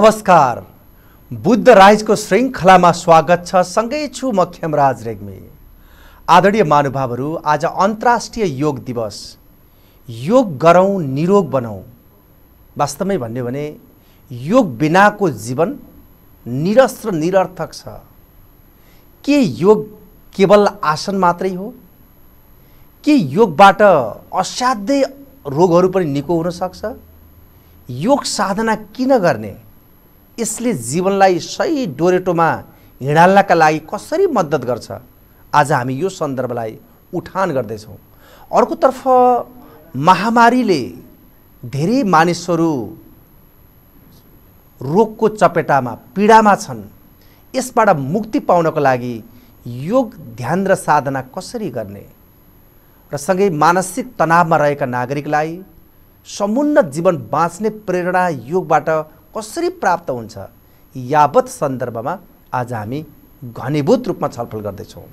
नमस्कार। बुद्ध राइजको श्रृङ्खलामा स्वागत छ सँगै छु म खेमराज रेग्मी। आदरणीय महानुभावहरू आज अन्तर्राष्ट्रिय योग दिवस। योग गरौँ निरोग बनाऊ वास्तवमै भन्यो भने योग बिनाको जीवन निरस र निरर्थक छ। के योग केवल आसन मात्रै हो? के योगबाट असाध्यै रोगहरू पनि निको हुन सक्छ? योग साधना किन गर्ने? यसले जीवनलाई सही डोरेटोमा हिँडाल्नका लागि कसरी मद्दत गर्छ? आज हामी यो सन्दर्भलाई उठान गर्दैछौँ। अर्कोतर्फ महामारीले धेरै मानिसहरू रोगको चपेटामा पीडामा छन्। यसबाट मुक्ति पाउनको लागि योग ध्यान र साधना कसरी गर्ने? र सँगै मानसिक तनावमा रहेका नागरिकलाई समुन्नत जीवन बाँच्ने प्रेरणा योगबाट कसरी प्राप्त हुन्छ? यावत सन्दर्भमा आज हामी घनीभूत रूपमा छलफल गर्दैछौँ।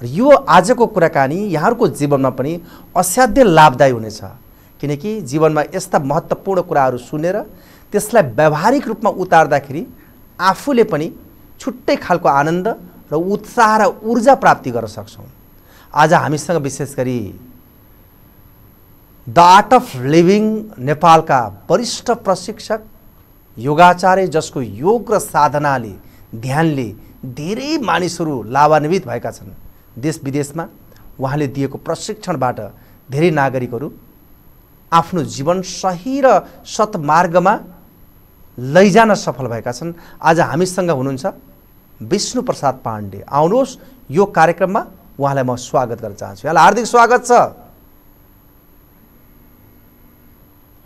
र यो आजको कुराकानी यहाँहरूको जीवनमा पनि असाध्य लाभदायी हुनेछ। किनकि जीवनमा यस्ता महत्त्वपूर्ण कुराहरू सुनेर त्यसलाई व्यावहारिक रूपमा उतार्दाखेरि आफूले पनि छुट्टै खालको आनन्द र उत्साह र ऊर्जा प्राप्ति गर्न सक्छौँ। आज हामीसँग विशेष गरी द आर्ट अफ लिभिङ नेपालका वरिष्ठ प्रशिक्षक योगाचार्य जसको योग र साधनाले ध्यानले धेरै मानिसहरू लाभान्वित भएका छन्। देश विदेशमा उहाँले दिएको प्रशिक्षणबाट धेरै नागरिकहरू आफ्नो जीवन सही र सतमार्गमा लैजान सफल भएका छन्। आज हामीसँग हुनुहुन्छ विष्णु प्रसाद पाण्डे। आउनुहोस् यो कार्यक्रममा उहाँलाई म स्वागत गर्न चाहन्छु। यहाँलाई हार्दिक स्वागत छ।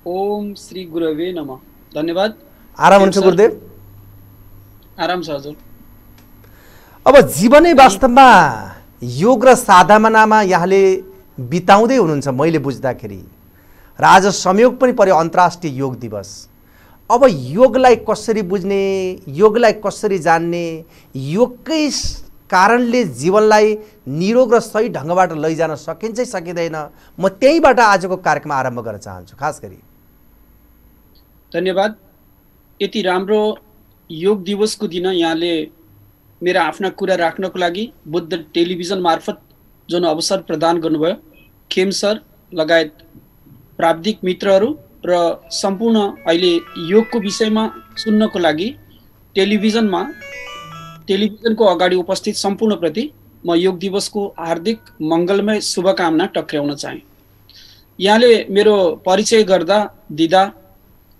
ओम श्री गुरवे नम। धन्यवाद। आराम हुन्छ गुरुदेव। आराम छ हजुर। अब जीवनै वास्तवमा योग र साधनामा यहाँले बिताउँदै हुनुहुन्छ मैले बुझ्दाखेरि। र आज संयोग पनि पर्यो अन्तर्राष्ट्रिय योग दिवस। अब योगलाई कसरी बुझ्ने योगलाई कसरी जान्ने योगकै कारणले जीवनलाई निरोग र सही ढङ्गबाट लैजान सकिन्छ सकिँदैन म त्यहीँबाट आजको कार्यक्रम आरम्भ गर्न चाहन्छु खास गरी। धन्यवाद। यति राम्रो योग दिवसको दिन यहाँले मेरा आफ्ना कुरा राख्नको लागि बुद्ध टेलिभिजन मार्फत जुन अवसर प्रदान गर्नुभयो। खेम सर लगायत प्राविधिक मित्रहरू र सम्पूर्ण अहिले योगको विषयमा सुन्नको लागि टेलिभिजनमा टेलिभिजनको अगाडि उपस्थित सम्पूर्णप्रति म योग दिवसको हार्दिक मङ्गलमय शुभकामना टक्र्याउन चाहेँ। यहाँले मेरो परिचय गर्दा दिँदा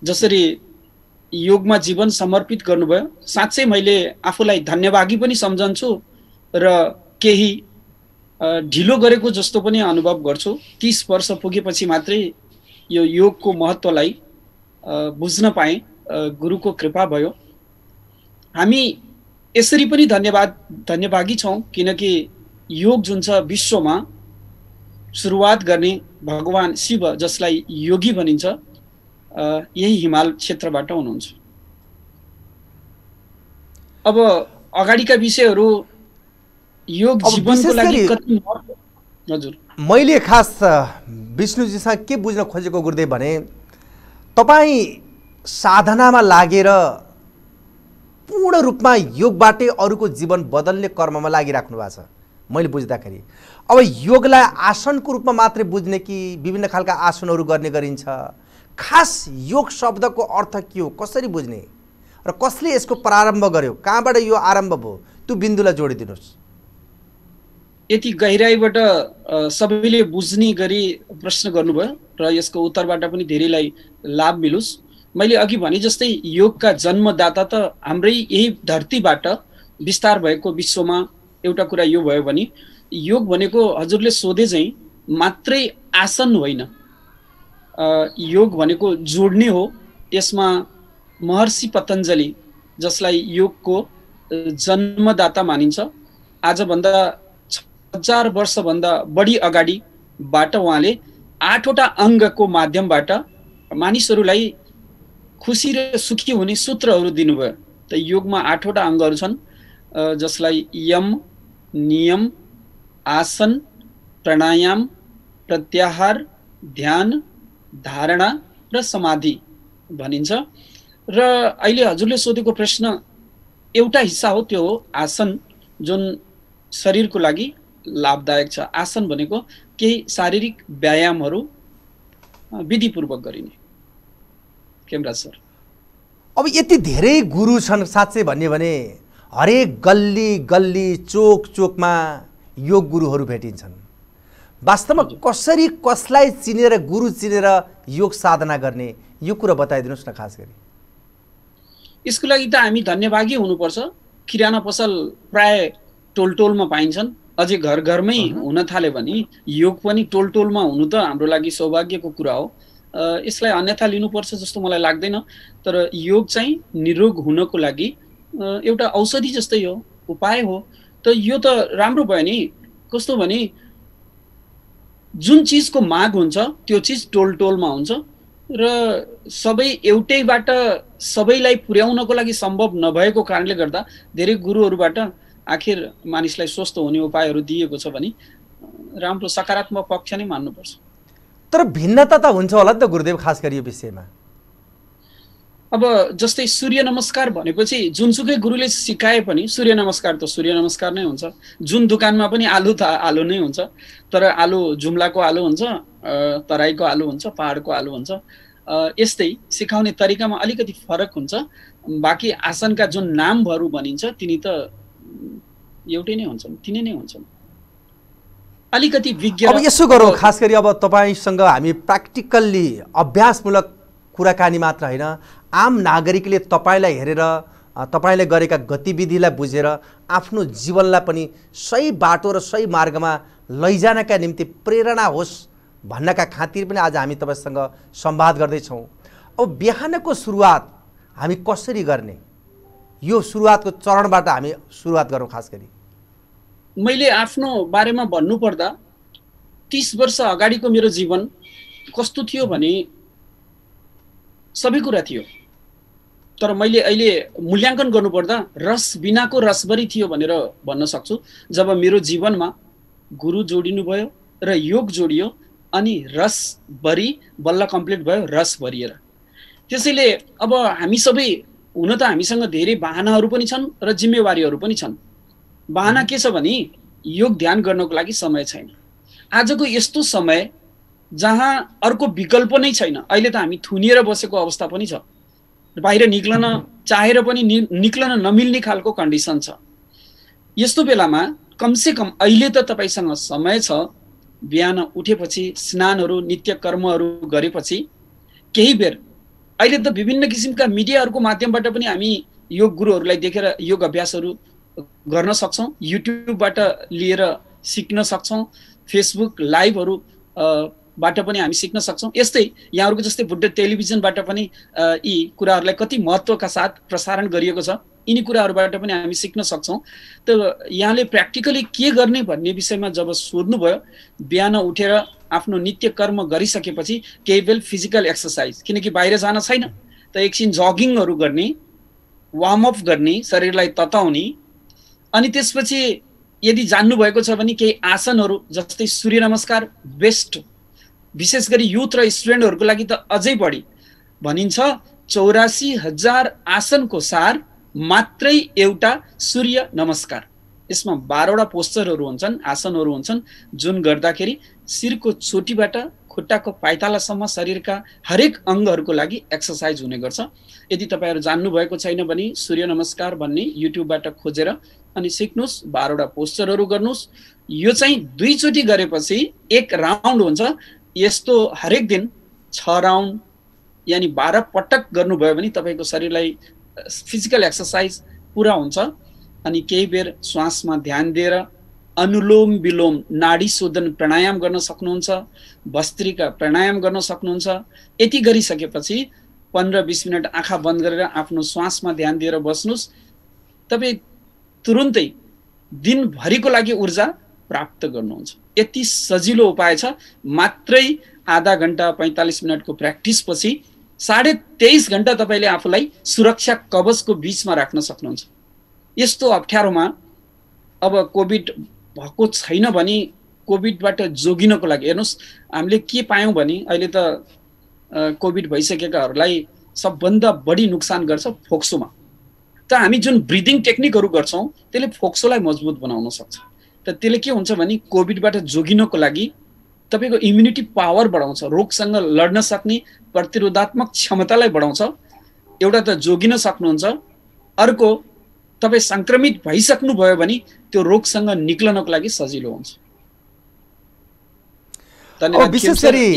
जसरी योगमा जीवन समर्पित गर्नुभयो। साँच्चै मैले आफूलाई धन्यवादी पनि सम्झन्छु र केही ढिलो गरेको जस्तो पनि अनुभव गर्छु। तिस वर्ष पुगेपछि मात्रै यो योगको महत्त्वलाई बुझ्न पाएँ। गुरुको कृपा भयो। हामी यसरी पनि धन्यवाद धन्यवादी छौँ किनकि योग जुन छ विश्वमा सुरुवात गर्ने भगवान् शिव जसलाई योगी भनिन्छ यही हिमाल क्षेत्रबाट हुनुहुन्छ। अब अगाडिका विषयहरू योग जीवनको लागि कति हजुर। मैले खास विष्णुजीसँग के बुझ्न खोजेको गुरुदेव भने तपाईँ साधनामा लागेर पूर्ण रूपमा योगबाटै अरूको जीवन बदल्ने कर्ममा लागिराख्नु भएको छ मैले बुझ्दाखेरि। अब योगलाई आसनको रूपमा मात्रै बुझ्ने कि विभिन्न खालका आसनहरू गर्ने गरिन्छ खास योग शब्दको अर्थ के हो? कसरी बुझ्ने? र कसले यसको प्रारम्भ गर्यो? कहाँबाट यो आरम्भ भयो? त्यो बिन्दुलाई जोडिदिनुहोस्। यति गहिराइबाट सबैले बुझ्ने गरी प्रश्न गर्नुभयो र यसको उत्तरबाट पनि धेरैलाई लाभ मिलोस्। मैले अघि भने जस्तै योगका जन्मदाता त हाम्रै यही धरतीबाट विस्तार भएको विश्वमा एउटा कुरा यो भयो भने योग भनेको हजुरले सोधे चाहिँ मात्रै आसन होइन। योग भनेको जोड्ने हो। यसमा महर्षि पतञ्जली जसलाई योगको जन्मदाता मानिन्छ आजभन्दा हजार वर्षभन्दा बढी अगाडिबाट उहाँले आठवटा अङ्गको माध्यमबाट मानिसहरूलाई खुसी र सुखी हुने सूत्रहरू दिनुभयो। त योगमा आठवटा अङ्गहरू छन् जसलाई यम नियम आसन प्राणायाम प्रत्याहार ध्यान धारणा र समाधि भनिन्छ। र अहिले हजुरले सोधेको प्रश्न एउटा हिस्सा हो त्यो हो आसन जुन शरीरको लागि लाभदायक छ। आसन भनेको केही शारीरिक व्यायामहरू विधिपूर्वक गरिने। केमराज सर। अब यति धेरै गुरु छन् साँच्चै भन्यो भने हरेक गल्ली गल्ली चोक चोकमा योग गुरुहरू भेटिन्छन्। वास्तवमा कसरी कसलाई चिनेर गुरु चिनेर योग साधना गर्ने? यो कुरा बताइदिनुहोस् न खास गरी। यसको लागि त हामी धन्यवादी हुनुपर्छ। किराना पसल प्राय टोल टोलमा पाइन्छन्। अझै घर घरमै हुन थाल्यो भने योग पनि टोल टोलमा हुनु त हाम्रो लागि सौभाग्यको कुरा हो। यसलाई अन्यथा लिनुपर्छ जस्तो मलाई लाग्दैन। तर योग चाहिँ निरोग हुनको लागि एउटा औषधि जस्तै हो उपाय हो। त यो त राम्रो भयो नि। कस्तो भने जुन चिजको माग हुन्छ त्यो चिज टोल टोलमा हुन्छ र सबै एउटैबाट सबैलाई पुर्याउनको लागि सम्भव नभएको कारणले गर्दा धेरै गुरुहरूबाट आखिर मानिसलाई स्वस्थ हुने उपायहरू दिएको छ भने राम्रो सकारात्मक पक्ष नै मान्नुपर्छ। तर भिन्नता त हुन्छ होला नि त गुरुदेव खास गरी यो विषयमा। अब जस्तै सूर्य नमस्कार भनेपछि जुनसुकै गुरुले सिकाए पनि सूर्य नमस्कार त सूर्य नमस्कार नै हुन्छ। जुन दोकानमा पनि आलु त आलु नै हुन्छ। तर आलु जुम्लाको आलु हुन्छ तराईको आलु हुन्छ पहाडको आलु हुन्छ। यस्तै सिकाउने तरिकामा अलिकति फरक हुन्छ। बाँकी आसनका जुन नामहरू भनिन्छ तिनी त एउटै नै हुन्छन् तिनै नै हुन्छन्। अलिकति विज्ञ अब यसो गरौँ खास गरी अब तपाईँसँग हामी प्र्याक्टिकल्ली अभ्यासमूलक कुराकानी मात्र होइन। आम नागरिकले तपाईँलाई हेरेर तपाईँले गरेका गतिविधिलाई बुझेर आफ्नो जीवनलाई पनि सही बाटो र सही मार्गमा लैजानका निम्ति प्रेरणा होस् भन्नका खातिर पनि आज हामी तपाईँसँग संवाद गर्दैछौँ। अब बिहानको सुरुवात हामी कसरी गर्ने? यो सुरुवातको चरणबाट हामी सुरुवात गरौँ खास गरी। मैले आफ्नो बारेमा भन्नुपर्दा तिस वर्ष अगाडिको मेरो जीवन कस्तो थियो भने सबै कुरा थियो। तर मैले अहिले मूल्याङ्कन गर्नुपर्दा रस बिनाको रसभरि थियो भनेर भन्न सक्छु। जब मेरो जीवनमा गुरु जोडिनु भयो र योग जोडियो अनि रसभरि बल्ल कम्प्लिट भयो रस भरिएर। त्यसैले अब हामी सबै हुन त हामीसँग धेरै बाहनाहरू पनि छन् र जिम्मेवारीहरू पनि छन्। बाहना के छ भने योग ध्यान गर्नको लागि समय छैन। आजको यस्तो समय जहाँ अर्को विकल्प नै छैन। अहिले त हामी थुनिएर बसेको अवस्था पनि छ। बाहिर निक्लन चाहेर पनि निक्लन नमिल्ने खालको कन्डिसन छ। यस्तो बेलामा कमसे कम अहिले त तपाईँसँग समय छ। बिहान उठेपछि स्नानहरू नित्य कर्महरू गरेपछि केही बेर अहिले त विभिन्न किसिमका मिडियाहरूको माध्यमबाट पनि हामी योग गुरुहरूलाई देखेर योग अभ्यासहरू गर्न सक्छौँ। युट्युबबाट लिएर सिक्न सक्छौँ। फेसबुक लाइभहरू बाट पनि हामी सिक्न सक्छौँ। यस्तै यहाँहरूको जस्तै बुद्ध टेलिभिजनबाट पनि यी कुराहरूलाई कति महत्त्वका साथ प्रसारण गरिएको छ यिनी कुराहरूबाट पनि हामी सिक्न सक्छौँ। त यहाँले प्र्याक्टिकली के गर्ने भन्ने विषयमा जब सोध्नुभयो बिहान उठेर आफ्नो नित्य कर्म गरिसकेपछि केही बेल फिजिकल एक्सर्साइज किनकि बाहिर जान छैन। त एकछिन जगिङहरू गर्ने वार्मअप गर्ने शरीरलाई तताउने अनि त्यसपछि यदि जान्नुभएको छ भने केही आसनहरू जस्तै सूर्य नमस्कार बेस्ट विशेष गरी युथ र स्टुडेन्टहरूको लागि त अझै बढी। भनिन्छ चौरासी हजार आसनको सार मात्रै एउटा सूर्य नमस्कार। यसमा बाह्रवटा पोस्चरहरू हुन्छन् आसनहरू हुन्छन् जुन गर्दाखेरि शिरको चोटीबाट खुट्टाको पाइतालासम्म शरीरका हरेक अङ्गहरूको लागि एक्सर्साइज हुने गर्छ। यदि तपाईँहरू जान्नुभएको छैन भने सूर्य नमस्कार भन्ने युट्युबबाट खोजेर अनि सिक्नुहोस् बाह्रवटा पोस्चरहरू गर्नुहोस्। यो चाहिँ दुईचोटि गरेपछि एक राउन्ड हुन्छ। यस्तो हरेक दिन छ राउन्ड यानि बाह्र पटक गर्नुभयो भने तपाईँको शरीरलाई फिजिकल एक्सर्साइज पुरा हुन्छ। अनि केही बेर श्वासमा ध्यान दिएर अनुलोम विलोम नाडी शोधन प्राणायाम गर्न सक्नुहुन्छ भस्त्रिका प्राणायाम गर्न सक्नुहुन्छ। यति गरिसकेपछि पन्ध्र बिस मिनट आँखा बन्द गरेर आफ्नो श्वासमा ध्यान दिएर बस्नुहोस्। तपाईँ तुरुन्तै दिनभरिको लागि ऊर्जा प्राप्त गर्नुहुन्छ। यति सजिलो उपाय छ। मात्रै आधा घन्टा पैँतालिस मिनटको प्र्याक्टिसपछि साढे तेइस घन्टा तपाईँले आफूलाई सुरक्षा कवचको बिचमा राख्न सक्नुहुन्छ। यस्तो अप्ठ्यारोमा अब कोभिड भएको छैन भने कोभिडबाट जोगिनको लागि हेर्नुहोस् हामीले के पायौँ भने अहिले त कोभिड भइसकेकाहरूलाई सबभन्दा बढी नोक्सान गर्छ फोक्सोमा। त हामी जुन ब्रिदिङ टेक्निकहरू गर्छौँ त्यसले फोक्सोलाई मजबुत बनाउन सक्छ। त त्यसले के हुन्छ भने कोभिडबाट जोगिनको लागि तपाईँको इम्युनिटी पावर बढाउँछ रोगसँग लड्न सक्ने प्रतिरोधात्मक क्षमतालाई बढाउँछ। एउटा त जोगिन सक्नुहुन्छ अर्को तपाईँ सङ्क्रमित भइसक्नुभयो भने त्यो रोगसँग निक्लनको लागि सजिलो हुन्छ। अब विशेष गरी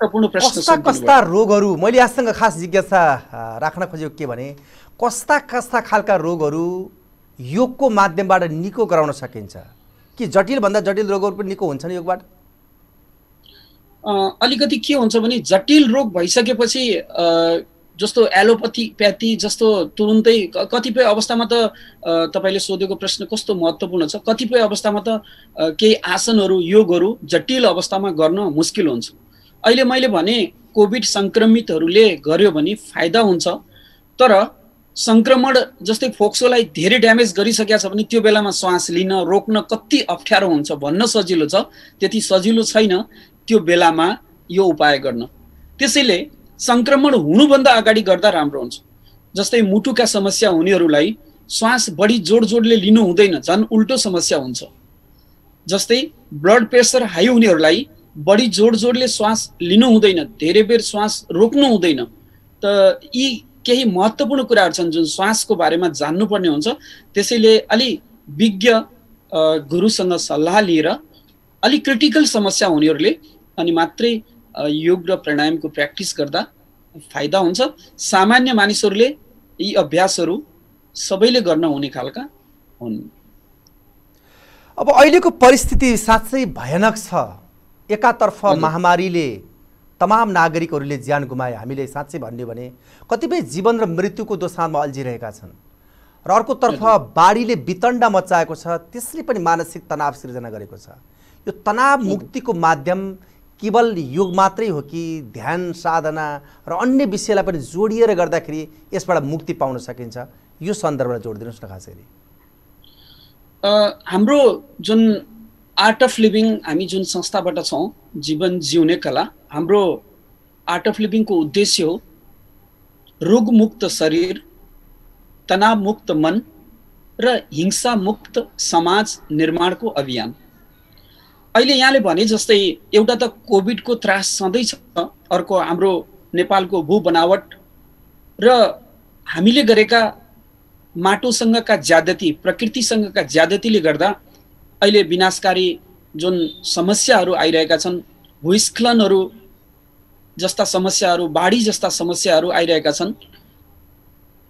कस्ता कस्ता रोगहरू मैले यहाँसँग खास जिज्ञासा राख्न खोजेको के भने कस्ता कस्ता खालका रोगहरू योगको माध्यमबाट निको गराउन सकिन्छ। कि जटिलभन्दा जटिल रोगहरू पनि निको हुन्छन् योगबाट? अलिकति के हुन्छ भने जटिल रोग भइसकेपछि जस्तो एलोपथी प्याथी जस्तो तुरुन्तै कतिपय अवस्थामा त तपाईँले सोधेको प्रश्न कस्तो महत्त्वपूर्ण छ? कतिपय अवस्थामा त केही आसनहरू योगहरू जटिल अवस्थामा गर्न मुस्किल हुन्छ। अहिले मैले भने कोभिड सङ्क्रमितहरूले गर्यो भने फाइदा हुन्छ तर सङ्क्रमण जस्तै फोक्सोलाई धेरै ड्यामेज गरिसकेको छ भने त्यो बेलामा श्वास लिन रोक्न कति अप्ठ्यारो हुन्छ भन्न सजिलो छ। त्यति सजिलो छैन त्यो बेलामा यो उपाय गर्न। त्यसैले सङ्क्रमण हुनुभन्दा अगाडि गर्दा राम्रो हुन्छ। जस्तै मुटुका समस्या हुनेहरूलाई श्वास बढी जोड जोडले लिनु हुँदैन झन् उल्टो समस्या हुन्छ। जस्तै ब्लड प्रेसर हाई हुनेहरूलाई बढी जोड जोडले श्वास लिनु हुँदैन धेरै बेर श्वास रोक्नु हुँदैन। त यी केही महत्त्वपूर्ण कुराहरू छन् जुन श्वासको बारेमा जान्नुपर्ने हुन्छ। त्यसैले अलि विज्ञ गुरुसँग सल्लाह लिएर अलिक क्रिटिकल समस्या हुनेहरूले अनि मात्रै योग र प्राणायामको प्र्याक्टिस गर्दा फाइदा हुन्छ। सामान्य मानिसहरूले यी अभ्यासहरू सबैले गर्न हुने खालका हुन्। अब अहिलेको परिस्थिति साँच्चै भयानक छ। एकातर्फ महामारीले तमाम नागरिकहरूले ज्यान गुमाए। हामीले साँच्चै भन्यो भने कतिपय जीवन र मृत्युको दोसामा अल्झिरहेका छन् र अर्कोतर्फ बाढीले वितण्डा मचाएको छ त्यसले पनि मानसिक तनाव सिर्जना गरेको छ। यो तनाव मुक्तिको माध्यम केवल योग मात्रै हो कि ध्यान साधना र अन्य विषयलाई पनि जोडिएर गर्दाखेरि यसबाट मुक्ति पाउन सकिन्छ? यो सन्दर्भलाई जोडिदिनुहोस् न खास गरी हाम्रो जुन आर्ट अफ लिभिङ हामी जुन संस्थाबाट छौँ जीवन जिउने कला हाम्रो आर्ट अफ लिभिङको उद्देश्य हो रोगमुक्त शरीर तनावमुक्त मन र हिंसामुक्त समाज निर्माणको अभियान। अहिले यहाँले भने जस्तै एउटा त कोभिडको त्रास सधैँ छ अर्को हाम्रो नेपालको भू बनावट र हामीले गरेका माटोसँगका ज्यादती प्रकृतिसँगका ज्यादतीले गर्दा अहिले विनाशकारी जुन समस्याहरू आइरहेका छन् भूस्खलनहरू जस्ता समस्याहरू बाढी जस्ता समस्याहरू आइरहेका छन्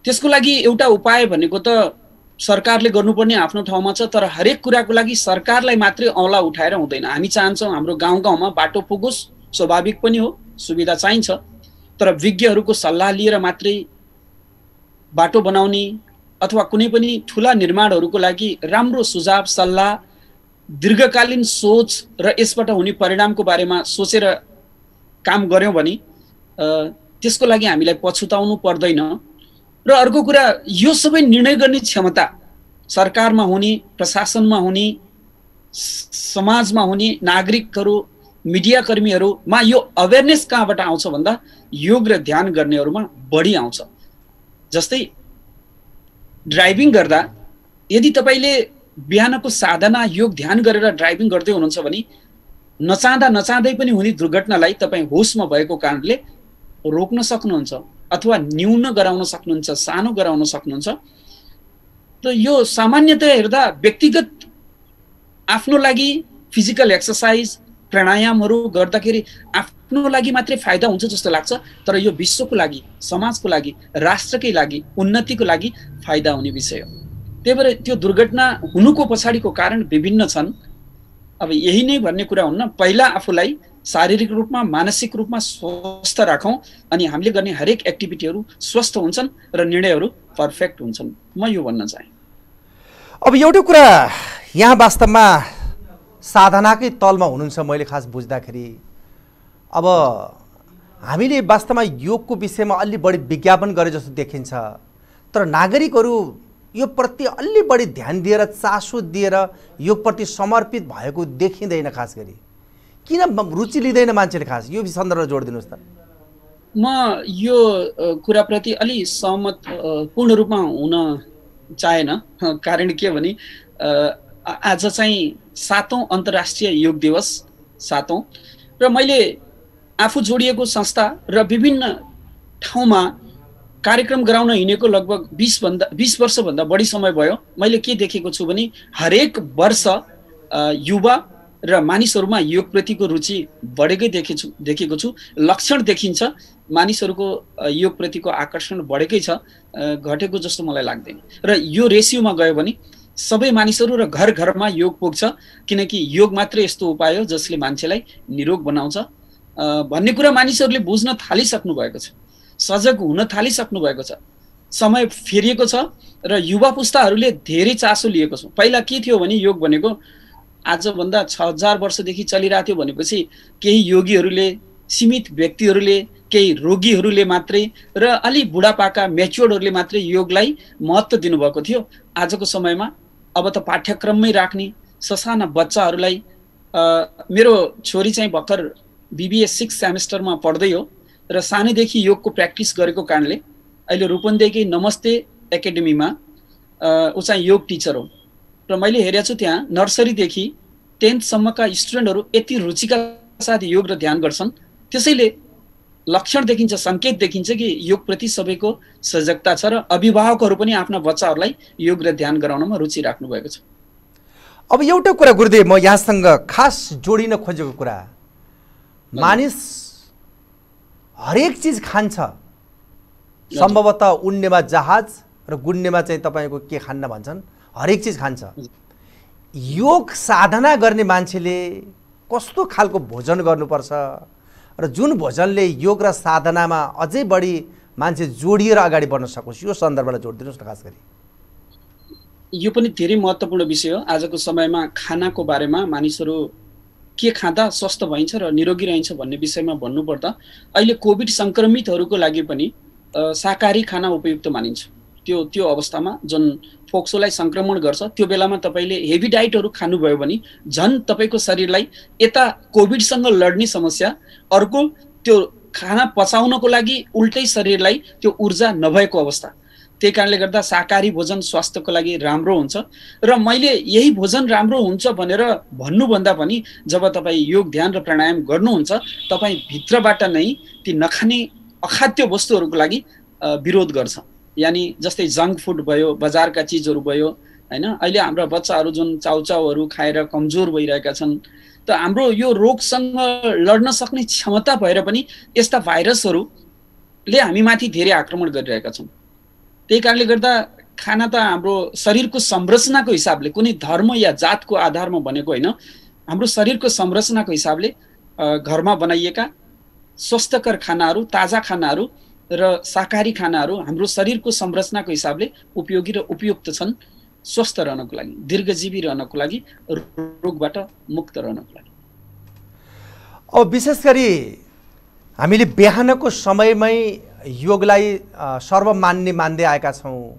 त्यसको लागि एउटा उपाय भनेको त सरकारले गर्नुपर्ने आफ्नो ठाउँमा छ तर हरेक कुराको लागि सरकारलाई मात्रै औँला उठाएर हुँदैन। हामी चाहन्छौँ हाम्रो गाउँ गाउँमा बाटो पुगोस् स्वाभाविक पनि हो सुविधा चाहिन्छ तर विज्ञहरूको सल्लाह लिएर मात्रै बाटो बनाउने अथवा कुनै पनि ठुला निर्माणहरूको लागि राम्रो सुझाव सल्लाह दीर्घकालीन सोच र यसबाट हुने परिणामको बारेमा सोचेर काम गऱ्यौँ भने त्यसको लागि हामीलाई पछुताउनु पर्दैन। र अर्को कुरा यो सबै निर्णय गर्ने क्षमता सरकारमा हुने प्रशासनमा हुने समाजमा हुने नागरिकहरू मिडिया कर्मीहरूमा यो अवेरनेस कहाँबाट आउँछ भन्दा योग र ध्यान गर्नेहरूमा बढी आउँछ। जस्तै ड्राइभिङ गर्दा यदि तपाईँले बिहानको साधना योग ध्यान गरेर ड्राइभिङ गर्दै हुनुहुन्छ भने नचाहँदा नचाहँदै पनि हुने दुर्घटनालाई तपाईँ होसमा भएको कारणले रोक्न सक्नुहुन्छ अथवा न्यून गराउन सक्नुहुन्छ सानो गराउन सक्नुहुन्छ। त यो सामान्यतया हेर्दा व्यक्तिगत आफ्नो लागि फिजिकल एक्सर्साइज प्राणायामहरू गर्दाखेरि आफ्नो लागि मात्रै फाइदा हुन्छ जस्तो लाग्छ तर यो विश्वको लागि समाजको लागि राष्ट्रकै लागि उन्नतिको लागि फाइदा हुने विषय हो। त्यही भएर त्यो दुर्घटना हुनुको पछाडिको कारण विभिन्न छन्। अब यही नै भन्ने कुरा हुन्न पहिला आफूलाई शारीरिक रूपमा मानसिक रूपमा स्वस्थ राखौँ अनि हामीले गर्ने हरेक एक्टिभिटीहरू स्वस्थ हुन्छन् र निर्णयहरू पर्फेक्ट हुन्छन्। म यो भन्न चाहेँ। अब एउटै कुरा यहाँ वास्तवमा साधनाकै तलमा हुनुहुन्छ मैले खास बुझ्दाखेरि। अब हामीले वास्तवमा योगको विषयमा अलि बढी विज्ञापन गरे जस्तो देखिन्छ तर नागरिकहरू यो प्रति अलि बढी ध्यान दिएर चासो दिएर योगप्रति समर्पित भएको देखिँदैन खास गरी। किन रुचि लिँदैन मान्छेले खास? यो सन्दर्भ जोडिदिनुहोस् त। म यो कुराप्रति अलि सहमत पूर्ण रूपमा हुन चाहेन। कारण के भने आज चाहिँ सातौँ अन्तर्राष्ट्रिय योग दिवस सातौँ। र मैले आफू जोडिएको संस्था र विभिन्न ठाउँमा कार्यक्रम गराउन हिँडेको लगभग बिसभन्दा बिस वर्षभन्दा बढी समय भयो। मैले के देखेको छु भने हरेक वर्ष युवा र मानिसहरूमा योगप्रतिको रुचि बढेकै देखेछु देखेको छु। लक्षण देखिन्छ मानिसहरूको योगप्रतिको आकर्षण बढेकै छ घटेको जस्तो मलाई लाग्दैन। र यो रेसियोमा गयो भने सबै मानिसहरू र घर घरमा योग पुग्छ किनकि योग मात्रै यस्तो उपाय हो जसले मान्छेलाई निरोग बनाउँछ। भन्ने कुरा मानिसहरूले बुझ्न थालिसक्नु भएको छ। सजग हुन थालिसक्नु भएको छ। समय फेरिएको छ र युवा पुस्ताहरूले धेरै चासो लिएको छ। पहिला के थियो भने योग भनेको आजभन्दा छ हजार वर्षदेखि चलिरहेको थियो भनेपछि केही योगीहरूले सीमित व्यक्तिहरूले केही रोगीहरूले मात्रै र अलि बुढापाका मेच्योर्डहरूले मात्रै योगलाई महत्त्व दिनुभएको थियो। आजको समयमा अब त पाठ्यक्रममै राख्ने ससाना बच्चाहरूलाई मेरो छोरी चाहिँ भर्खर बिबिए सिक्स सेमेस्टरमा पढ्दै हो। र सानैदेखि योगको प्र्याक्टिस गरेको कारणले अहिले रूपन्देही नमस्ते एकाडेमीमा ऊ चाहिँ योग टिचर हो। र मैले हेरेको छु त्यहाँ नर्सरीदेखि टेन्थसम्मका स्टुडेन्टहरू यति रुचिका साथ योग र ध्यान गर्छन्। त्यसैले लक्षण देखिन्छ सङ्केत देखिन्छ कि योगप्रति सबैको सजगता छ र अभिभावकहरू पनि आफ्ना बच्चाहरूलाई योग र ध्यान गराउनमा रुचि राख्नु भएको छ। अब एउटा कुरा गुरुदेव म यहाँसँग खास जोडिन खोजेको कुरा। मानिस हरेक चिज खान्छ। सम्भवतः उड्नेमा जहाज र गुड्नेमा चाहिँ तपाईँको के खान्न भन्छन्? हरेक चिज खान्छ। योग साधना गर्ने मान्छेले कस्तो खालको भोजन गर्नुपर्छ? र जुन भोजनले योग र साधनामा अझै बढी मान्छे जोडिएर अगाडि बढ्न सकोस् यो सन्दर्भलाई जोडिदिनुहोस् न खास गरी। यो पनि धेरै महत्त्वपूर्ण विषय हो। आजको समयमा खानाको बारेमा मानिसहरू के खाँदा स्वस्थ भइन्छ र निरोगी रहन्छ भन्ने विषयमा भन्नुपर्दा अहिले कोभिड सङ्क्रमितहरूको लागि पनि शाकाहारी खाना उपयुक्त मानिन्छ। त्यो त्यो अवस्थामा जुन फोक्सोलाई सङ्क्रमण गर्छ त्यो बेलामा तपाईँले हेभी डाइटहरू खानुभयो भने झन् तपाईँको शरीरलाई यता कोभिडसँग लड्ने समस्या अर्को त्यो खाना पचाउनको लागि उल्टै शरीरलाई त्यो ऊर्जा नभएको अवस्था। त्यही कारणले गर्दा शाकाहारी भोजन स्वास्थ्यको लागि राम्रो हुन्छ। र मैले यही भोजन राम्रो हुन्छ भनेर भन्नुभन्दा पनि जब तपाईँ योग ध्यान र प्राणायाम गर्नुहुन्छ तपाईँ भित्रबाट नै ती नखाने अखाद्य वस्तुहरूको लागि विरोध गर्छ। यानि जस्तै जङ्क फुड भयो बजारका चिजहरू भयो होइन? अहिले हाम्रा बच्चाहरू जुन चाउचाउहरू खाएर कमजोर भइरहेका छन् त हाम्रो यो रोगसँग लड्न सक्ने क्षमता भएर पनि यस्ता भाइरसहरूले हामीमाथि धेरै आक्रमण गरिरहेका छन् त्यही कारणले गर्दा खाना त हाम्रो शरीरको संरचनाको हिसाबले कुनै धर्म या जातको आधारमा भनेको होइन हाम्रो शरीरको संरचनाको हिसाबले घरमा बनाइएका स्वस्थकर खानाहरू ताजा खानाहरू र शाकाहारी खानाहरू हाम्रो शरीरको संरचनाको हिसाबले उपयोगी र उपयुक्त छन् स्वस्थ रहनको लागि दीर्घजीवी रहनको लागि रोगबाट मुक्त रहनको लागि। अब विशेष गरी हामीले बिहानको समयमै योगलाई सर्वमान्य मान्दै आएका छौँ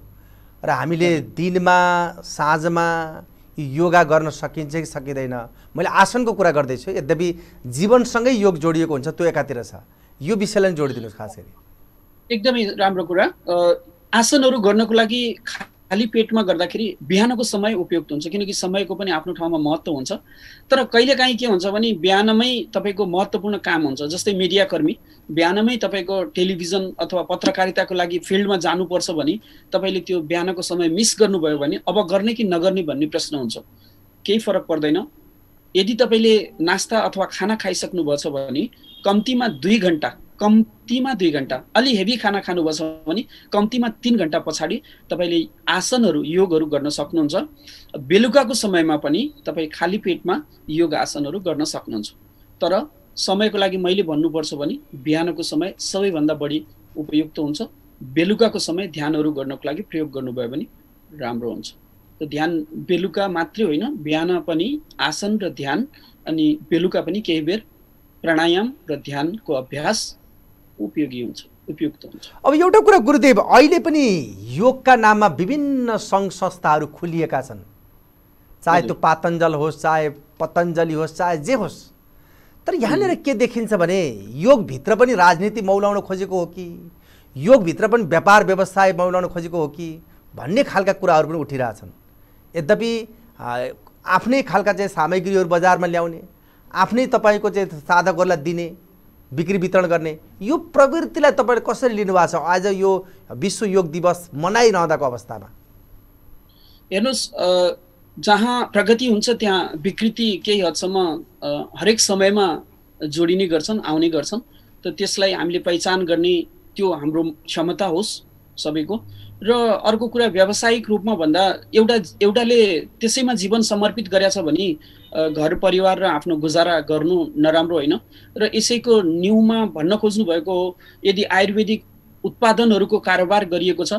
र हामीले दिनमा साँझमा योगा गर्न सकिन्छ कि सकिँदैन? मैले आसनको कुरा गर्दैछु यद्यपि जीवनसँगै योग जोडिएको हुन्छ त्यो एकातिर छ। यो विषयलाई जोडिदिनुहोस् खास गरी। एकदमै राम्रो कुरा। आसनहरू गर्नको लागि खाली पेटमा गर्दाखेरि बिहानको समय उपयुक्त हुन्छ किनकि समयको पनि आफ्नो ठाउँमा महत्त्व हुन्छ। तर कहिलेकाहीँ के हुन्छ भने बिहानमै तपाईँको महत्त्वपूर्ण काम हुन्छ जस्तै मिडियाकर्मी बिहानमै तपाईँको टेलिभिजन अथवा पत्रकारिताको लागि फिल्डमा जानुपर्छ भने तपाईँले त्यो बिहानको समय मिस गर्नुभयो भने अब गर्ने कि नगर्ने भन्ने प्रश्न हुन्छ। केही फरक पर्दैन। यदि तपाईँले नास्ता अथवा खाना खाइसक्नु भएछ भने कम्तीमा दुई घन्टा कम्तीमा दुई घन्टा। अलि हेभी खाना खानुभएछ भने कम्तीमा तिन घन्टा पछाडि तपाईँले आसनहरू योगहरू गर्न सक्नुहुन्छ। बेलुकाको समयमा पनि तपाईँ खाली पेटमा योग आसनहरू गर्न सक्नुहुन्छ। तर समयको लागि मैले भन्नुपर्छ भने बिहानको समय सबैभन्दा बढी उपयुक्त हुन्छ। बेलुकाको समय ध्यानहरू गर्नको लागि प्रयोग गर्नुभयो भने राम्रो हुन्छ। त ध्यान बेलुका मात्रै होइन बिहान पनि आसन र ध्यान अनि बेलुका पनि केही बेर प्राणायाम र ध्यानको अभ्यास उपयोगी हुन्छ उपयुक्त हुन्छ। अब एउटा कुरा गुरुदेव अहिले पनि योगका नाममा विभिन्न सङ्घ संस्थाहरू खुलिएका छन्। चाहे त्यो पातञ्जल होस् चाहे पतञ्जली होस् चाहे जे होस्। तर यहाँनिर के देखिन्छ भने योगभित्र पनि राजनीति मौलाउन खोजेको हो कि? योगभित्र पनि व्यापार व्यवसाय मौलाउन खोजेको हो कि? भन्ने खालका कुराहरू पनि उठिरहेछन् यद्यपि आफ्नै खालका चाहिँ सामग्रीहरू बजारमा ल्याउने आफ्नै तपाईँको चाहिँ साधकहरूलाई दिने बिक्री वितरण गर्ने। यो प्रवृत्तिलाई तपाईँले कसरी लिनुभएको छ? आज यो विश्व योग दिवस मनाइरहँदाको अवस्थामा। हेर्नुहोस् जहाँ प्रगति हुन्छ त्यहाँ विकृति केही हदसम्म हरेक समयमा जोडिने गर्छन् आउने गर्छन्। त त्यसलाई हामीले पहिचान गर्ने त्यो हाम्रो क्षमता होस् सबैको। र अर्को कुरा व्यावसायिक रूपमा भन्दा एउटा एउटाले त्यसैमा जीवन समर्पित गरेछ भने घर परिवार र आफ्नो गुजारा गर्नु नराम्रो होइन। र यसैको न्युमा भन्न खोज्नु भएको हो यदि आयुर्वेदिक उत्पादनहरूको कारोबार गरिएको छ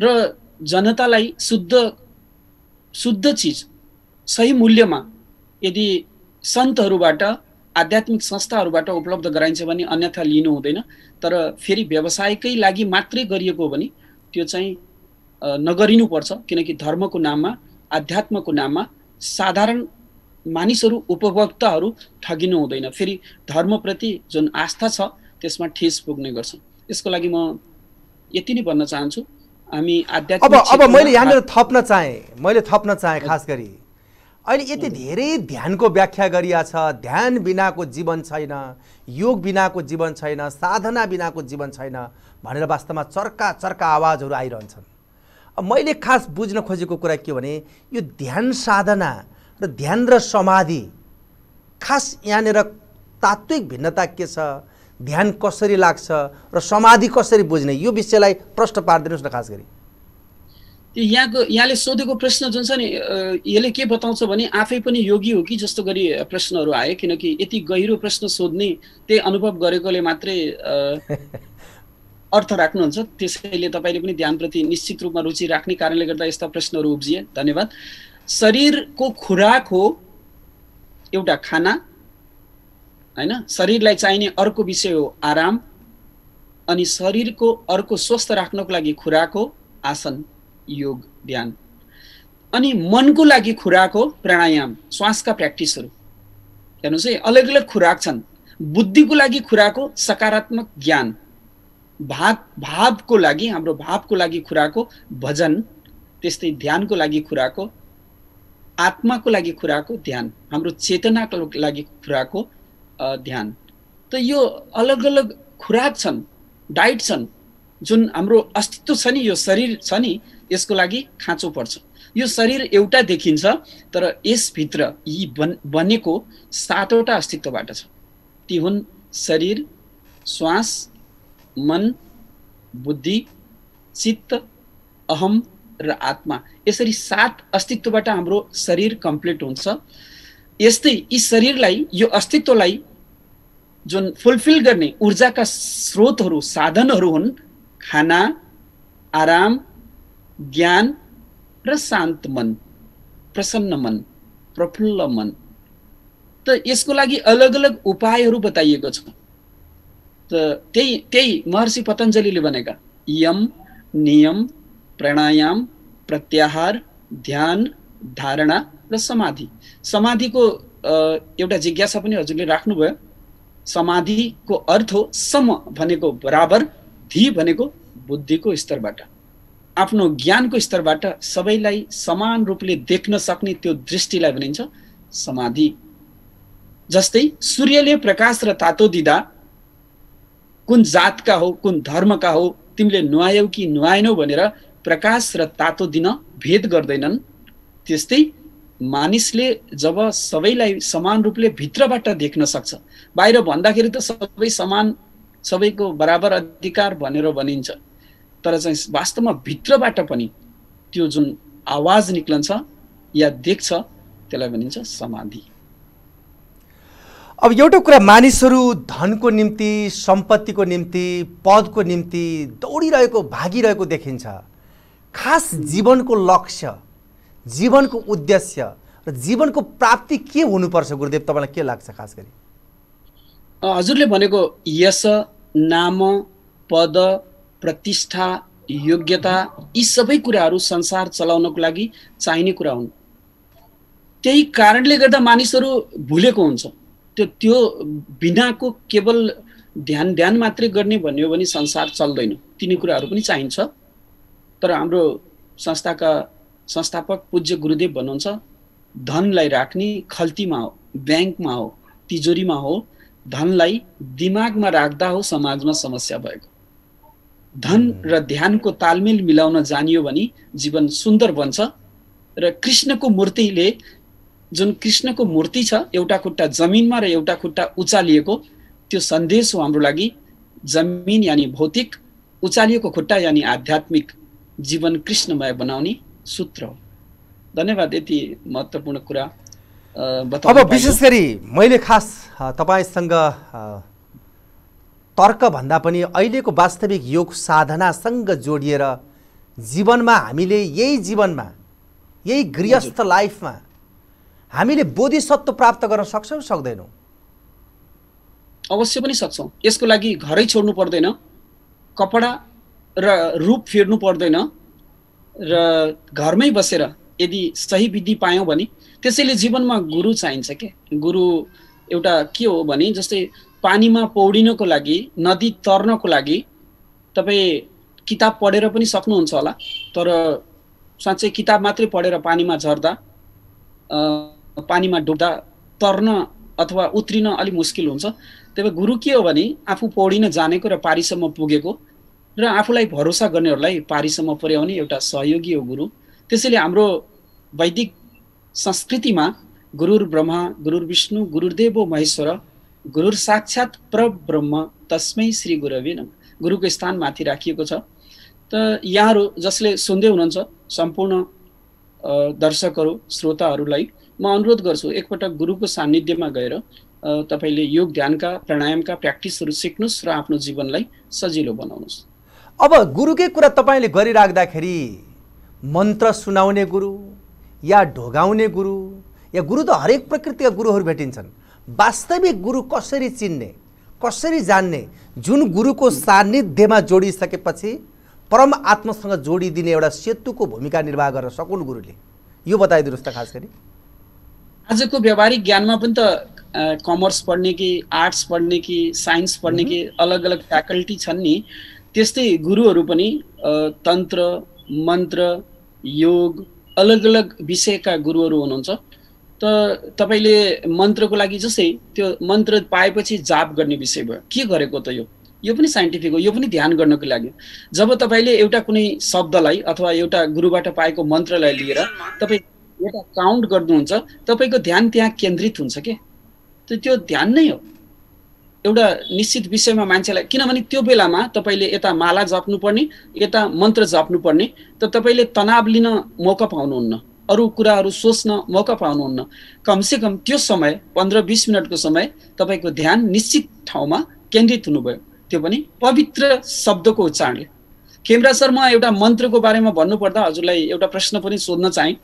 र जनतालाई शुद्ध शुद्ध चिज सही मूल्यमा यदि सन्तहरूबाट आध्यात्मिक संस्थाहरूबाट उपलब्ध गराइन्छ भने अन्यथा लिनु हुँदैन तर फेरि व्यवसायकै लागि मात्रै गरिएको हो भने त्यो चाहिँ नगरिनुपर्छ किनकि धर्मको नाममा आध्यात्मको नाममा साधारण मानिसहरू उपभोक्ताहरू ठगिनु हुँदैन। फेरि धर्मप्रति जुन आस्था छ त्यसमा ठेस पुग्ने गर्छ यसको लागि म यति नै भन्न चाहन्छु। हामी अब आध्यात्मिक अब क्षेत्रमा मैले यहाँनिर थप्न चाहेँ। मैले थप्न चाहेँ खास गरी। अहिले यति धेरै ध्यानको व्याख्या गरिया छ। ध्यान बिनाको जीवन छैन। योग बिनाको जीवन छैन। साधना बिनाको जीवन छैन भनेर वास्तवमा चर्का चर्का आवाजहरू आइरहन्छन्। अब मैले खास बुझ्न खोजेको कुरा के भने यो ध्यान साधना र ध्यान र समाधि खास यहाँनिर तात्विक भिन्नता के छ ध्यान कसरी लाग्छ र समाधि कसरी बुझ्ने यो विषयलाई प्रश्न पारिदिनुहोस् न खास गरी। त्यो यहाँको यहाँले सोधेको प्रश्न जुन छ नि यसले के बताउँछ भने आफै पनि योगी हो कि जस्तो गरी प्रश्नहरू आए किनकि यति गहिरो प्रश्न सोध्ने त्यही अनुभव गरेकोले मात्रै अर्थ राख्नुहुन्छ। त्यसैले तपाईँले पनि ध्यानप्रति निश्चित रूपमा रुचि राख्ने कारणले गर्दा यस्ता प्रश्नहरू उब्जिए। धन्यवाद। शरीरको खुराक हो एउटा खाना होइन? शरीरलाई चाहिने अर्को विषय हो आराम अनि शरीरको अर्को स्वस्थ राख्नको लागि खुराक हो आसन योग ध्यान। अनि मनको लागि खुराक हो प्राणायाम श्वासका प्र्याक्टिसहरू। हेर्नुहोस् है अलग अलग खुराक छन्। बुद्धिको लागि खुराक हो सकारात्मक ज्ञान। भाव भावको लागि हाम्रो भावको लागि खुराक हो भजन त्यस्तै ध्यानको लागि खुराक हो आत्माको लागि खुराक हो ध्यान हाम्रो चेतनाको लागि अ, ध्यान। त यो अलग अलग खुराक छन् डाइट छन् जुन हाम्रो अस्तित्व छ नि यो शरीर छ नि यसको लागि खाँचो पर्छ। यो शरीर एउटा देखिन्छ तर यसभित्र यी बन बनेको सातवटा अस्तित्वबाट छ। ती हुन् शरीर श्वास मन बुद्धि चित्त अहम र आत्मा। यसरी सात अस्तित्वबाट हाम्रो शरीर कम्प्लिट हुन्छ। यस्तै यी शरीरलाई, यो अस्तित्वलाई जुन फुलफिल गर्ने ऊर्जाका स्रोतहरू, साधनहरू हुन्, खाना, आराम, ज्ञान र शान्त मन, प्रसन्न मन, प्रफुल्ल मन। त यसको लागि अलग अलग उपायहरू बताइएको छ। त त्यही त्यही महर्षि पतञ्जलीले भनेका, यम, नियम प्राणायाम प्रत्याहार ध्यान धारणा र समाधि। समाधिको एउटा जिज्ञासा पनि हजुरले राख्नुभयो समाधिको अर्थ हो सम भनेको बराबर धि भनेको बुद्धिको स्तरबाट। आफ्नो ज्ञानको स्तरबाट सबैलाई समान रूपले देख्न सक्ने त्यो दृष्टिलाई भनिन्छ समाधि। जस्तै सूर्यले प्रकाश र तातो दिँदा कुन जातका हो कुन धर्मका हो तिमीले नुहायौ कि नुहाएनौ भनेर प्रकाश र तातो दिन भेद गर्दैनन्। त्यस्तै मानिसले जब सबैलाई समान रूपले भित्रबाट देख्न सक्छ बाहिर भन्दाखेरि त सबै समान सबैको बराबर अधिकार भनेर भनिन्छ। तर चाहिँ वास्तवमा भित्रबाट पनि त्यो जुन आवाज निक्लन्छ या देख्छ त्यसलाई भनिन्छ समाधि। अब एउटा कुरा मानिसहरू धनको निम्ति सम्पत्तिको निम्ति पदको निम्ति दौडिरहेको भागिरहेको देखिन्छ। खास जीवनको लक्ष्य जीवनको उद्देश्य र जीवनको प्राप्ति के हुनुपर्छ गुरुदेव? तपाईँलाई के लाग्छ खास गरी? हजुरले भनेको यश नाम पद प्रतिष्ठा योग्यता यी सबै कुराहरू संसार चलाउनको लागि चाहिने कुरा हुन्। त्यही कारणले गर्दा मानिसहरू भुलेको हुन्छ। त्यो त्यो बिनाको केवल ध्यान ध्यान मात्रै गर्ने भन्यो भने संसार चल्दैन। तिनी कुराहरू पनि चाहिन्छ। तर हाम्रो संस्थाका संस्थापक पूज्य गुरुदेव भन्नुहुन्छ धनलाई राख्ने खल्तीमा हो ब्याङ्कमा हो तिजोरीमा हो धनलाई दिमागमा राख्दा हो समाजमा समस्या भएको। धन र ध्यानको तालमेल मिलाउन जानियो भने जीवन सुन्दर बन्छ र कृष्णको मूर्तिले जुन कृष्णको मूर्ति छ एउटा खुट्टा जमिनमा र एउटा खुट्टा उचालिएको त्यो सन्देश हो हाम्रो लागि जमिन यानि भौतिक उचालिएको खुट्टा यानि आध्यात्मिक जीवन कृष्णमय बनाउने सूत्र हो। धन्यवाद यति महत्त्वपूर्ण कुरा अब विशेष गरी मैले खास तपाईँसँग तर्कभन्दा पनि अहिलेको वास्तविक योग साधनासँग जोडिएर जीवनमा हामीले यही जीवनमा यही गृहस्थ लाइफमा हामीले बोधिसत्व प्राप्त गर्न सक्छौँ सक्दैनौँ? अवश्य पनि सक्छौँ। यसको लागि घरै छोड्नु पर्दैन। कपडा र रूप फेर्नु पर्दैन र घरमै बसेर यदि सही विधि पायौँ भने त्यसैले जीवनमा गुरु चाहिन्छ के? गुरु एउटा के हो भने जस्तै पानीमा पौडिनको लागि नदी तर्नको लागि तपाईँ किताब पढेर पनि सक्नुहुन्छ होला तर साँच्चै किताब मात्रै पढेर पानीमा झर्दा पानीमा डुब्दा तर्न अथवा उत्रिन अलिक मुस्किल हुन्छ। त्यही भएर गुरु के हो भने आफू पौडिन जानेको र पारीसम्म पुगेको र आफूलाई भरोसा गर्नेहरूलाई पारीसम्म पुर्याउने एउटा सहयोगी हो गुरु। त्यसैले हाम्रो वैदिक संस्कृतिमा गुरुर ब्रह्मा गुरुर विष्णु गुरुदेव महेश्वर गुरुर साक्षात् परब्रह्म तस्मै श्री गुरवे गुरुको स्थान माथि राखिएको छ। त यहाँहरू जसले सुन्दै हुनुहुन्छ सम्पूर्ण दर्शकहरू श्रोताहरूलाई म अनुरोध गर्छु एकपटक गुरुको सान्निध्यमा गएर तपाईँले योग ध्यानका प्राणायामका प्र्याक्टिसहरू सिक्नुहोस् र आफ्नो जीवनलाई सजिलो बनाउनुहोस्। अब गुरुकै कुरा तपाईँले गरिराख्दाखेरि मन्त्र सुनाउने गुरु या ढोगाउने गुरु या गुरु त हरेक प्रकृतिका गुरुहरू भेटिन्छन्। वास्तविक गुरु कसरी चिन्ने कसरी जान्ने जुन गुरुको सान्निध्यमा जोडिसकेपछि परम आत्मसँग जोडिदिने एउटा सेतुको भूमिका निर्वाह गर्न सकुन् गुरुले। यो बताइदिनुहोस् त खास गरी। आजको व्यावहारिक ज्ञानमा पनि त कमर्स पढ्ने कि आर्ट्स पढ्ने कि साइन्स पढ्ने कि अलग अलग फ्याकल्टी छन् नि। त्यस्तै गुरुहरू पनि तन्त्र मन्त्र योग अलग अलग विषयका गुरुहरू हुनुहुन्छ। त तपाईँले मन्त्रको लागि जस्तै त्यो मन्त्र पाएपछि जाप गर्ने विषय भयो। के गरेको त यो? यो पनि साइन्टिफिक हो यो पनि ध्यान गर्नको लागि। जब तपाईँले एउटा कुनै शब्दलाई अथवा एउटा गुरुबाट पाएको मन्त्रलाई लिएर तपाईँ एउटा काउन्ट गर्नुहुन्छ तपाईँको ध्यान त्यहाँ केन्द्रित हुन्छ के? त्यो ध्यान नै हो। एउटा निश्चित विषयमा मान्छेलाई किनभने त्यो बेलामा तपाईँले यता माला जप्नुपर्ने यता मन्त्र जप्नुपर्ने त तपाईँले तनाव लिन मौका पाउनुहुन्न अरू कुराहरू सोच्न मौका पाउनुहुन्न। कमसेकम त्यो समय पन्ध्र बिस मिनटको समय तपाईँको ध्यान निश्चित ठाउँमा केन्द्रित हुनुभयो। त्यो पनि पवित्र शब्दको उच्चारणले। खेमरा सर म एउटा मन्त्रको बारेमा भन्नुपर्दा हजुरलाई एउटा प्रश्न पनि सोध्न चाहेँ।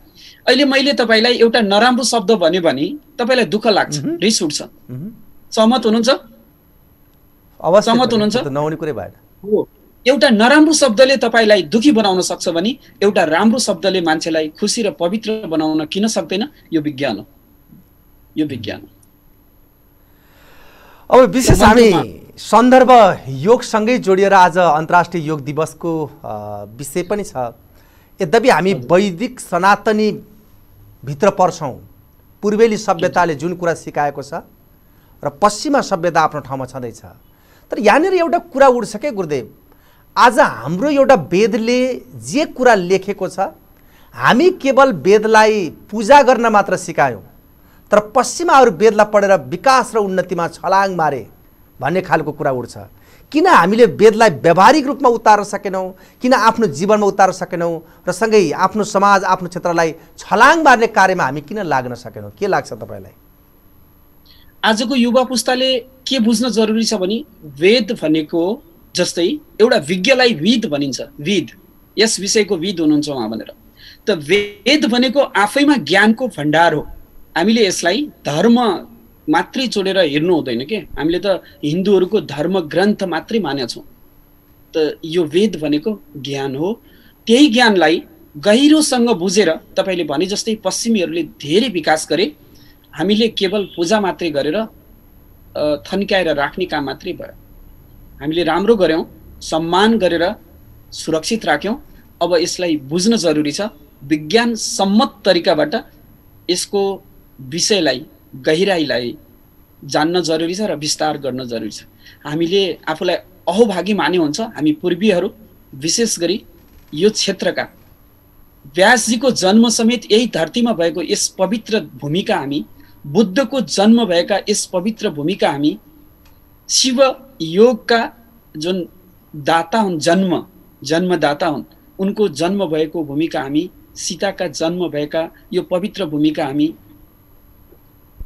अहिले मैले तपाईँलाई एउटा नराम्रो शब्द भन्यो भने तपाईँलाई दुःख लाग्छ रिस उठ्छ। सहमत हुनुहुन्छ? सहमत हुनुहुन्छ? नहुने कुरै भएन। हो। एउटा नराम्रो शब्दले तपाईँलाई दुखी बनाउन सक्छ भने एउटा राम्रो शब्दले मान्छेलाई खुसी र पवित्र बनाउन किन सक्दैन? यो विज्ञान हो। यो विज्ञान हो। अब विशेष हामी सन्दर्भ योगसँगै जोडिएर आज अन्तर्राष्ट्रिय योग दिवसको विषय पनि छ। यद्यपि हामी वैदिक सनातनी भित्र पर्छौँ पूर्वेली सभ्यताले जुन कुरा सिकाएको छ र पश्चिमा सभ्यता आफ्नो ठाउँमा छँदैछ तर यहाँनिर एउटा कुरा उठ्छ क्या गुरुदेव। आज हाम्रो एउटा वेदले जे कुरा लेखेको छ हामी केवल वेदलाई पूजा गर्न मात्र सिकायौँ तर पश्चिमा अरू वेदलाई पढेर विकास र उन्नतिमा छलाङ मारे भन्ने खालको कुरा उठ्छ। किन हामीले वेदलाई व्यावहारिक रूपमा उतार्न सकेनौँ किन आफ्नो जीवनमा उतार्न सकेनौँ र सँगै आफ्नो समाज आफ्नो क्षेत्रलाई छलाङ मार्ने कार्यमा हामी किन लाग्न सकेनौँ? के लाग्छ तपाईँलाई? आजको युवा पुस्ताले के बुझ्न जरुरी छ भने वेद भनेको जस्तै एउटा विज्ञलाई विद भनिन्छ विद। यस विषयको विद हुनुहुन्छ उहाँ भनेर। त वेद भनेको आफैमा ज्ञानको भण्डार हो। हामीले यसलाई धर्म मात्रै जोडेर हेर्नु हुँदैन के? हामीले त हिन्दूहरूको धर्म ग्रन्थ मात्रै मानेछौँ त यो वेद भनेको ज्ञान हो। त्यही ज्ञानलाई गहिरोसँग बुझेर तपाईँले भने जस्तै पश्चिमीहरूले धेरै विकास गरे। हामीले केवल पूजा मात्रै गरेर थन्क्याएर राख्ने काम मात्रै भयो। हामीले राम्रो गऱ्यौँ सम्मान गरेर सुरक्षित राख्यौँ। अब यसलाई बुझ्न जरुरी छ विज्ञान सम्मत तरिकाबाट यसको विषयलाई गहिराईलाई जान्न जरुरी छ र विस्तार गर्न जरुरी छ। हामीले आफूलाई अहोभागी माने हुन्छ हामी पूर्वीहरू विशेष गरी यो क्षेत्रका। व्यासजीको जन्म समेत यही धरतीमा भएको यस पवित्र भूमिका हामी बुद्धको जन्म भएका यस पवित्र भूमिका हामी शिव योगका जुन दाता हुन् जन्म जन्मदाता हुन् उनको जन्म भएको भूमिका हामी सीताका जन्म भएका यो पवित्र भूमिका हामी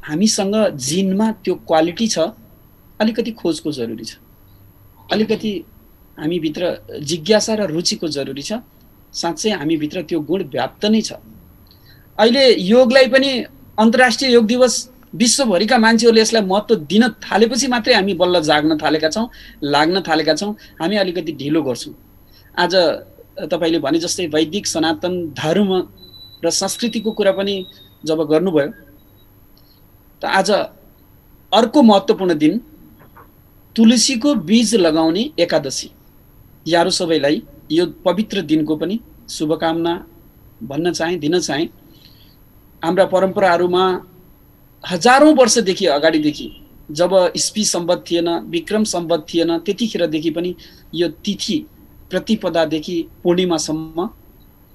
हामीसँग जिनमा त्यो क्वालिटी छ अलिकति खोजको जरुरी छ। अलिकति हामीभित्र जिज्ञासा र रुचिको जरुरी छ साँच्चै हामीभित्र त्यो गुण व्याप्त नै छ। अहिले योगलाई पनि अन्तर्राष्ट्रिय योग दिवस विश्वभरिका मान्छेहरूले यसलाई महत्त्व दिन थालेपछि मात्रै हामी बल्ल जाग्न थालेका छौँ लाग्न थालेका छौँ। हामी अलिकति ढिलो गर्छौँ। आज तपाईँले भने जस्तै वैदिक सनातन धर्म र संस्कृतिको कुरा पनि जब गर्नुभयो त आज अर्को महत्त्वपूर्ण दिन तुलसीको बीज लगाउने एकादशी। यारो सबैलाई यो पवित्र दिनको पनि शुभकामना भन्न चाहे दिन चाहे। हाम्रा परम्पराहरूमा हजारौँ वर्षदेखि अगाडिदेखि जब इस्पी सम्बत थिएन विक्रम सम्बत थिएन त्यतिखेरदेखि पनि यो तिथि प्रतिपदादेखि पूर्णिमासम्म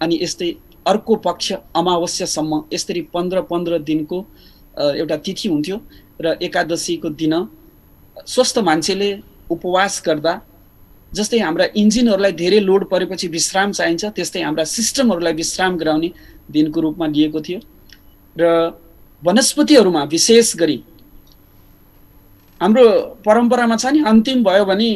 अनि यस्तै अर्को पक्ष अमावस्यासम्म यसरी पन्ध्र पन्ध्र दिनको एउटा तिथि हुन्थ्यो र एकादशीको दिन स्वस्थ मान्छेले उपवास गर्दा जस्तै हाम्रा इन्जिनहरूलाई धेरै लोड परेपछि विश्राम चाहिन्छ त्यस्तै हाम्रा सिस्टमहरूलाई विश्राम गराउने दिनको रूपमा लिएको थियो। र वनस्पतिहरूमा विशेष गरी हाम्रो परम्परामा छ नि अन्तिम भयो भने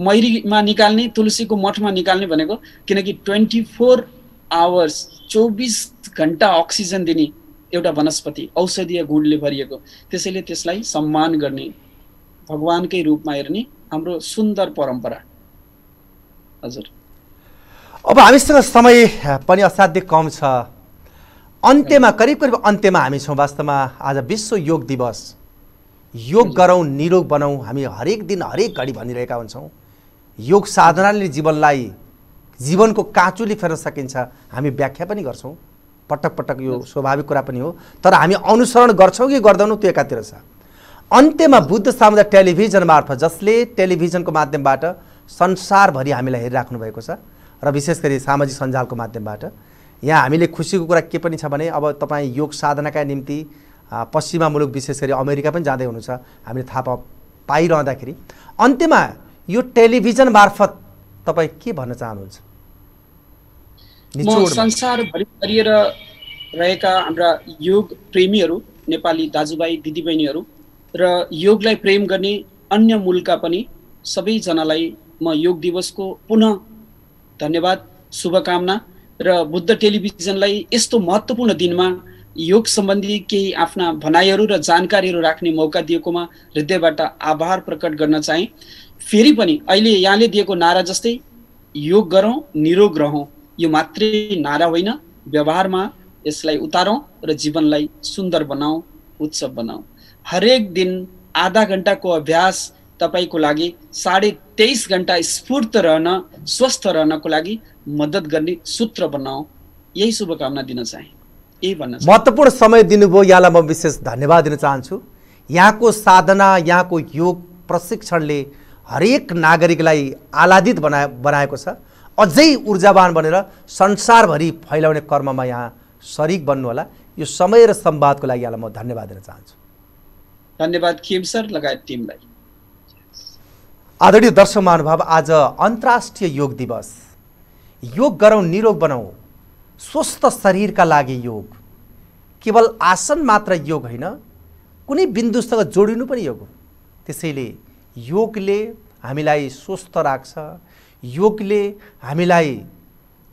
मैरीमा निकाल्ने तुलसीको मठमा निकाल्ने भनेको किनकि ट्वेन्टी फोर आवर्स चौबिस घन्टा अक्सिजन दिने एउटा वनस्पति औषधीय गुणले भरिएको। त्यसैले त्यसलाई सम्मान गर्ने भगवान्कै रूपमा हेर्ने हाम्रो सुन्दर परम्परा। हजुर। अब हामीसँग समय पनि असाध्य कम छ। अन्त्यमा करिब करिब अन्त्यमा हामी छौँ वास्तवमा। आज विश्व योग दिवस। योग गरौँ निरोग बनाउँ हामी हरेक दिन हरेक घडी भनिरहेका हुन्छौँ। योग साधनाले जीवनलाई जीवनको काँचुली फेर्न सकिन्छ। हामी व्याख्या पनि गर्छौँ। पटक पटक यो स्वाभाविक कुरा पनि हो। तर हामी अनुसरण गर्छौँ कि गर्दैनौँ त्यो एकातिर छ। अन्त्यमा बुद्ध सामुदाय टेलिभिजन मार्फत जसले टेलिभिजनको माध्यमबाट संसारभरि हामीलाई हेरिराख्नु भएको छ र विशेष गरी सामाजिक सञ्जालको माध्यमबाट यहाँ हामीले खुसीको कुरा के पनि छ भने अब तपाईँ योग साधनाका निम्ति पश्चिमा मुलुक विशेष गरी अमेरिका पनि जाँदै हुनुहुन्छ हामीले थाहा पा पाइरहँदाखेरि। अन्त्यमा यो टेलिभिजन मार्फत तपाईँ के भन्न चाहनुहुन्छ? संसारभरि गरिएर रहेका हाम्रा योग प्रेमीहरू नेपाली दाजुभाइ दिदीबहिनीहरू र योगलाई प्रेम गर्ने अन्य मूलका पनि सबैजनालाई म योग दिवसको पुनः धन्यवाद शुभकामना र बुद्ध टेलिभिजनलाई यस्तो महत्त्वपूर्ण दिनमा योग सम्बन्धी केही आफ्ना भनाइहरू र जानकारीहरू राख्ने मौका दिएकोमा हृदयबाट आभार प्रकट गर्न चाहे। फेरि पनि अहिले यहाँले दिएको नारा जस्तै योग गरौँ निरोग रहौँ। यो मात्रै नारा होइन। व्यवहारमा यसलाई उतारौँ र जीवनलाई सुन्दर बनाऊ उत्सव बनाऊ। हरेक दिन आधा घन्टाको अभ्यास तपाईँको लागि साढे तेइस घन्टा स्फूर्त रहन स्वस्थ रहनको लागि मद्दत गर्ने सूत्र बनाऊ। यही शुभकामना दिन चाहे। यही भन्न महत्त्वपूर्ण समय दिनुभयो। यहाँलाई म विशेष धन्यवाद दिन चाहन्छु। यहाँको साधना यहाँको योग प्रशिक्षणले हरेक नागरिकलाई आलादित बना बनाएको छ। अझै ऊर्जावान बनेर संसारभरि फैलाउने कर्ममा यहाँ सरिक बन्नुहोला यो समय र संवादको लागि यहाँलाई म धन्यवाद दिन चाहन्छु। धन्यवाद खेम सर लगायत टिमलाई। आदरणीय दर्शक महानुभाव आज अन्तर्राष्ट्रिय योग दिवस। योग गरौँ निरोग बनाऊ। स्वस्थ शरीरका लागि योग। केवल आसन मात्र योग होइन कुनै बिन्दुसँग जोडिनु पनि योग हो। त्यसैले योगले हामीलाई स्वस्थ राख्छ। योगले हामीलाई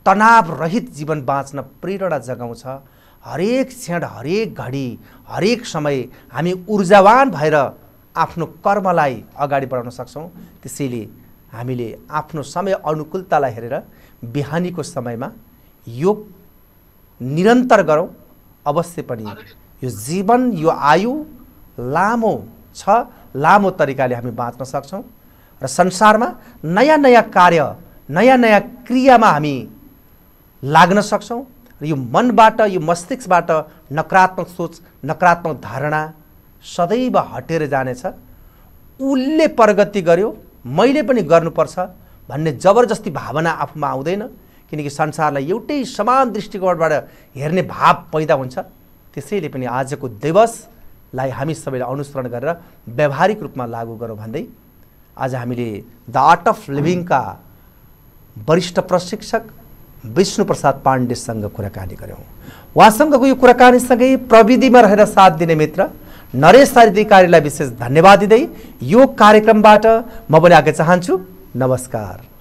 तनावरहित जीवन बाँच्न प्रेरणा जगाउँछ। हरेक क्षण हरेक घडी हरेक समय हामी ऊर्जावान भएर आफ्नो कर्मलाई अगाडि बढाउन सक्छौँ। त्यसैले हामीले आफ्नो समय अनुकूलतालाई हेरेर बिहानीको समयमा योग निरन्तर गरौँ अवश्य पनि यो जीवन यो आयु लामो छ लामो तरिकाले हामी बाँच्न सक्छौँ र संसारमा नयाँ नयाँ कार्य नयाँ नयाँ क्रियामा हामी लाग्न सक्छौँ र यो मनबाट यो मस्तिष्कबाट नकारात्मक सोच नकारात्मक धारणा सदैव हटेर जानेछ। उसले प्रगति गर्यो मैले पनि गर्नुपर्छ। भन्ने जबरजस्ती भावना आफूमा आउँदैन किनकि संसारलाई एउटै समान दृष्टिकोणबाट हेर्ने भाव पैदा हुन्छ। त्यसैले पनि आजको दिवसलाई हामी सबैले अनुसरण गरेर व्यावहारिक रूपमा लागू गरौँ भन्दै आज हामीले द आर्ट अफ लिभिङका वरिष्ठ प्रशिक्षक विष्णुप्रसाद पाण्डेसँग कुराकानी गऱ्यौँ। उहाँसँगको यो कुराकानीसँगै प्रविधिमा रहेर साथ दिने मित्र नरेश सारिधिकारीलाई विशेष धन्यवाद दिँदै यो कार्यक्रमबाट म आगे चाहन्छु। नमस्कार।